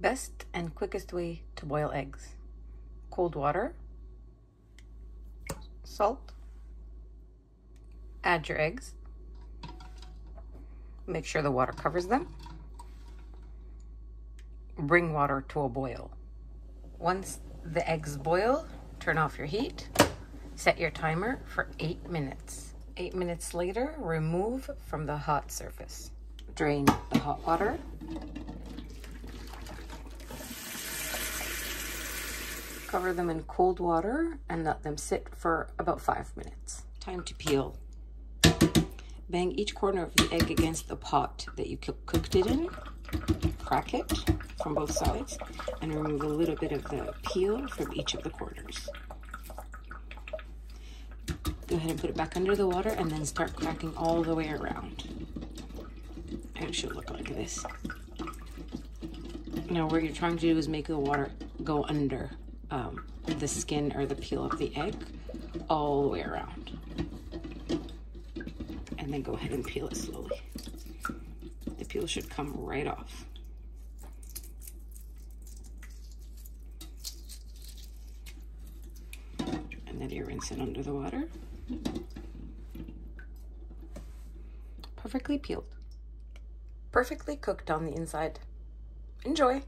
Best and quickest way to boil eggs. Cold water, salt, add your eggs, make sure the water covers them, bring water to a boil. Once the eggs boil, turn off your heat, set your timer for eight minutes. Eight minutes later, remove from the hot surface. Drain the hot water. Cover them in cold water and let them sit for about five minutes. Time to peel. Bang each corner of the egg against the pot that you cooked it in. Crack it from both sides and remove a little bit of the peel from each of the corners. Go ahead and put it back under the water and then start cracking all the way around. And it should look like this. Now what you're trying to do is make the water go under um, the skin or the peel of the egg all the way around. And then go ahead and peel it slowly. The peel should come right off. And then you rinse it under the water. Perfectly peeled. Perfectly cooked on the inside. Enjoy!